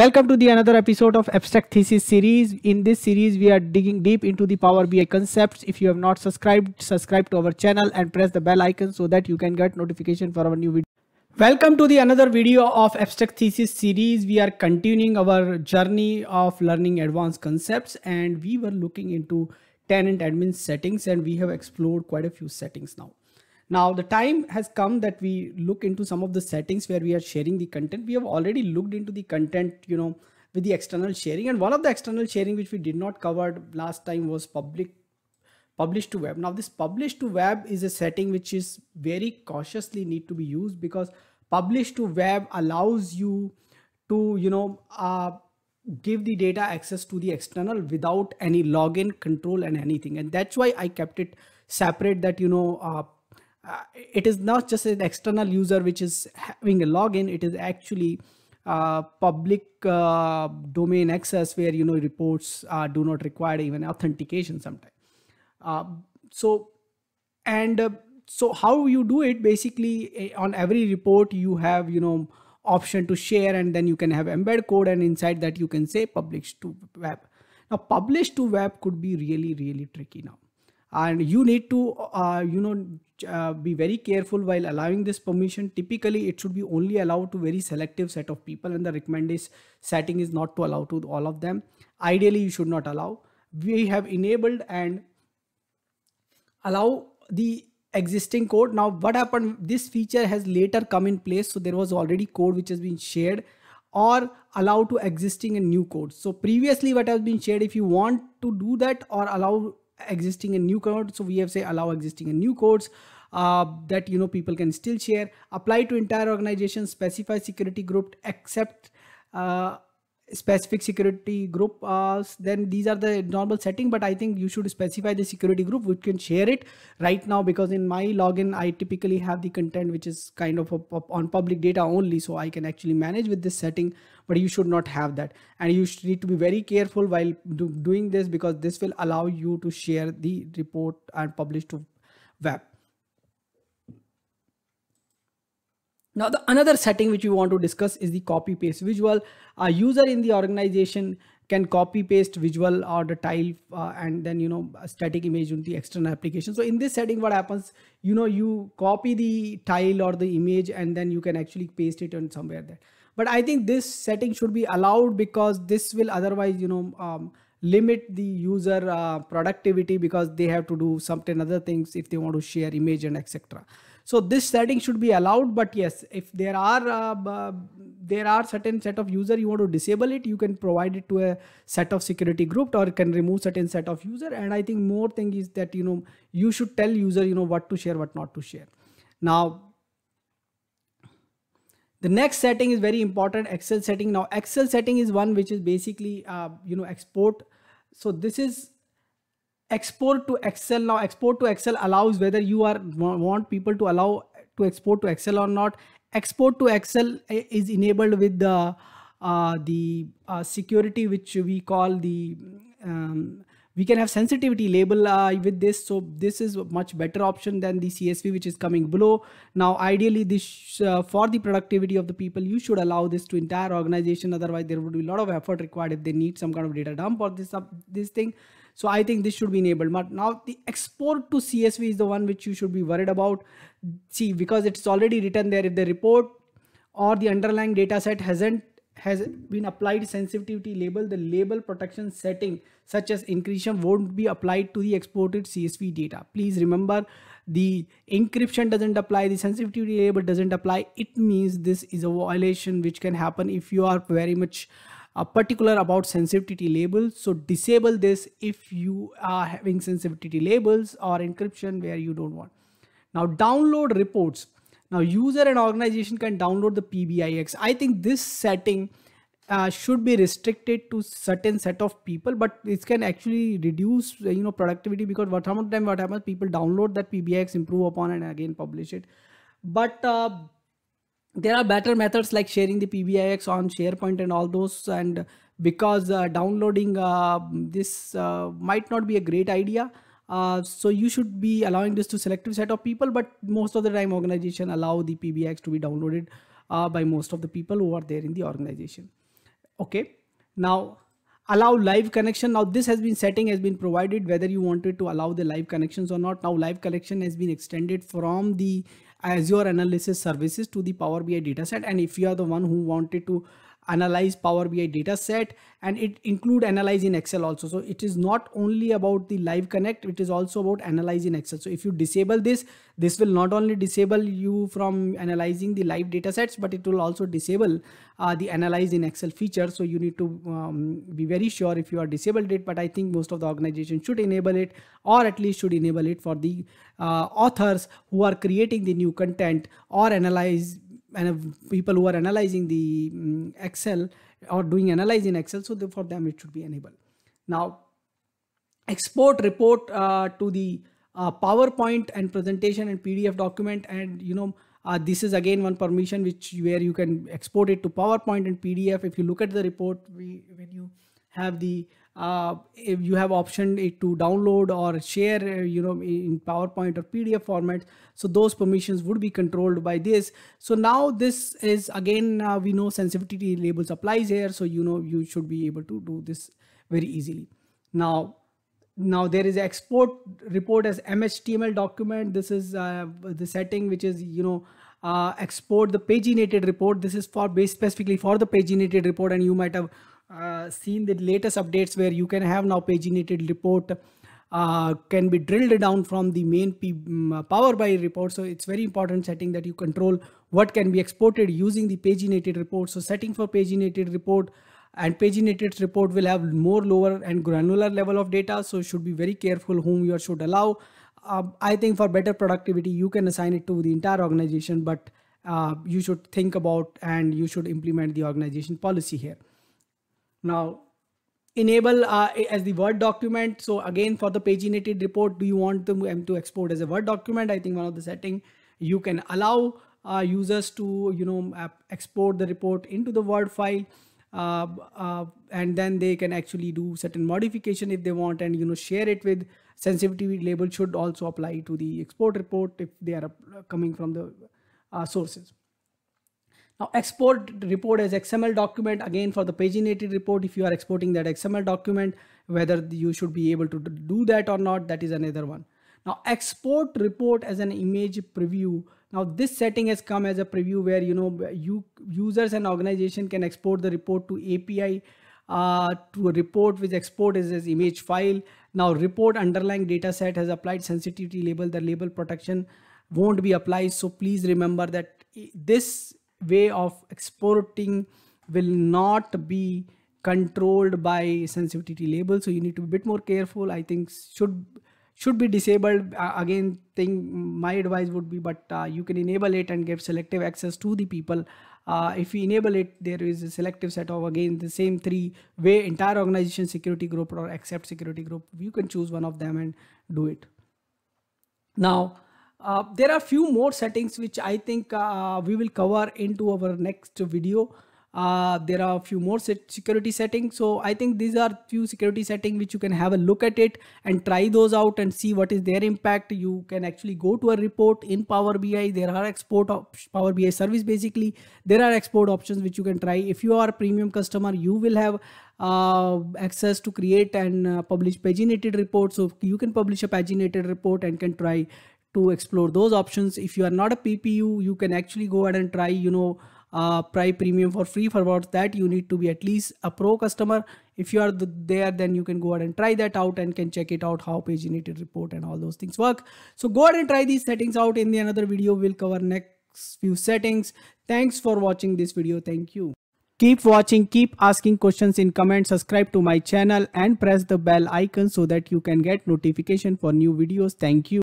Welcome to the another episode of Abstract Thesis series. In this series, we are digging deep into the Power BI concepts. If you have not subscribed, subscribe to our channel and press the bell icon so that you can get notification for our new video. Welcome to the another video of Abstract Thesis series. We are continuing our journey of learning advanced concepts and we were looking into tenant admin settings and we have explored quite a few settings now. Now the time has come that we look into some of the settings where we are sharing the content. We have already looked into the content, you know, with the external sharing. And one of the external sharing which we did not cover last time was public publish to web. Now this publish to web is a setting which is very cautiously need to be used because publish to web allows you to, you know, uh, give the data access to the external without any login control and anything. And that's why I kept it separate that, you know, uh, uh, it is not just an external user which is having a login it is actually uh, public uh, domain access where you know reports uh, do not require even authentication sometimes uh, so and uh, so how you do it basically eh, on every report you have you know option to share and then you can have embed code and inside that you can say publish to web. Now publish to web could be really really tricky now and you need to uh, you know uh, be very careful while allowing this permission. Typically it should be only allowed to very selective set of people and the recommended setting is not to allow to all of them. Ideally you should not allow. We have enabled and allow the existing code. Now what happened? This feature has later come in place. So there was already code which has been shared or allow to existing and new code. So previously what has been shared if you want to do that or allow existing and new code so we have say allow existing and new codes uh, that you know people can still share. Apply to entire organization specify security group accept uh, specific security group uh, then these are the normal setting but i think you should specify the security group which can share it right now because in my login i typically have the content which is kind of a, a, on public data only so i can actually manage with this setting but you should not have that. And you need to be very careful while do, doing this because this will allow you to share the report and publish to web now the another setting which we want to discuss is the copy paste visual. A user in the organization can copy paste visual or the tile uh, and then you know static image on the external application. So in this setting what happens you know you copy the tile or the image and then you can actually paste it on somewhere there. But i think this setting should be allowed because this will otherwise you know um, limit the user uh, productivity because they have to do certain other things if they want to share image and etc so this setting should be allowed but yes if there are uh, there are certain set of user you want to disable it you can provide it to a set of security group or can remove certain set of user. And i think more thing is that you know you should tell user you know what to share what not to share. Now the next setting is very important excel setting. Now excel setting is one which is basically uh, you know export. So this is export to excel now. Export to excel allows whether you are want people to allow to export to excel or not. Export to excel is enabled with the uh, the uh, security which we call the um, we can have sensitivity label uh, with this. So this is a much better option than the csv which is coming below. Now ideally this uh, for the productivity of the people you should allow this to entire organization. Otherwise there would be a lot of effort required if they need some kind of data dump or this uh, this thing. So i think this should be enabled. But now the export to csv is the one which you should be worried about. See because it's already written there if the report or the underlying data set hasn't has been applied sensitivity label, the label protection setting such as encryption won't be applied to the exported CSV data. Please remember the encryption doesn't apply, the sensitivity label doesn't apply. It means this is a violation which can happen if you are very much uh, particular about sensitivity labels. So disable this if you are having sensitivity labels or encryption where you don't want. Now download reports. Now user and organization can download the PBIX. I think this setting uh, should be restricted to certain set of people, but it can actually reduce you know productivity because what time what happens people download that PBIX, improve upon and again publish it. But uh, there are better methods like sharing the PBIX on SharePoint and all those and because uh, downloading uh, this uh, might not be a great idea uh, so you should be allowing this to selective set of people, but most of the time organization allow the PBIX to be downloaded uh, by most of the people who are there in the organization. okay. Now allow live connection. Now this has been setting has been provided whether you wanted to allow the live connections or not. Now live connection has been extended from the azure analysis services to the power bi dataset. And if you are the one who wanted to analyze Power BI data set and it include analyze in Excel also. So it is not only about the live connect, it is also about analyze in Excel. So if you disable this, this will not only disable you from analyzing the live data sets, but it will also disable uh, the analyze in Excel feature. So you need to um, be very sure if you are disabled it, but I think most of the organization should enable it or at least should enable it for the uh, authors who are creating the new content or analyze and people who are analyzing the um, excel or doing analyze in excel so for them it should be enabled. Now export report uh, to the uh, powerpoint and presentation and pdf document and you know uh, this is again one permission which where you can export it to powerpoint and pdf if you look at the report we, when you have the uh, if you have option to download or share uh, you know in powerpoint or pdf format so those permissions would be controlled by this. So now this is again uh, we know sensitivity labels applies here so you know you should be able to do this very easily. Now now there is export report as mhtml document. This is uh, the setting which is you know uh, export the paginated report. This is for based specifically for the paginated report and you might have uh, seen the latest updates where you can have now paginated report uh, can be drilled down from the main P, um, Power BI report. So it's very important setting that you control what can be exported using the paginated report. So setting for paginated report and paginated report will have more lower and granular level of data. So should be very careful whom you should allow. Uh, I think for better productivity, you can assign it to the entire organization, but uh, you should think about and you should implement the organization policy here. Now enable uh, as the Word document. So again, for the paginated report, do you want them um, to export as a Word document? I think one of the setting you can allow uh, users to, you know, uh, export the report into the Word file. Uh, uh, and then they can actually do certain modification if they want and you know share it with sensitivity label should also apply to the export report if they are uh, coming from the sources now export report as XML document again for the paginated report if you are exporting that XML document whether you should be able to do that or not that is another one. Now export report as an image preview. Now this setting has come as a preview where you know you users and organization can export the report to API uh, to a report which export is as image file. Now report underlying data set has applied sensitivity label. The label protection won't be applied. So please remember that this way of exporting will not be controlled by sensitivity label so you need to be a bit more careful. I think should should be disabled. Uh, again thing my advice would be but uh, you can enable it and give selective access to the people. Uh, if you enable it there is a selective set of again the same three way entire organization security group or accept security group. You can choose one of them and do it. Now uh, there are a few more settings which I think uh, we will cover into our next video. Uh, there are a few more set security settings. So I think these are few security settings which you can have a look at it and try those out and see what is their impact. You can actually go to a report in Power BI. There are export of Power BI service basically. There are export options which you can try. If you are a premium customer, you will have uh, access to create and uh, publish paginated reports. So you can publish a paginated report and can try to explore those options. If you are not a PPU, you can actually go ahead and try, you know, uh, Pi Premium for free. For about that, you need to be at least a pro customer. If you are the, there, then you can go ahead and try that out and can check it out how paginated report and all those things work. So go ahead and try these settings out. In the another video, we'll cover next few settings. Thanks for watching this video. Thank you. Keep watching, keep asking questions in comments, subscribe to my channel and press the bell icon so that you can get notification for new videos. Thank you.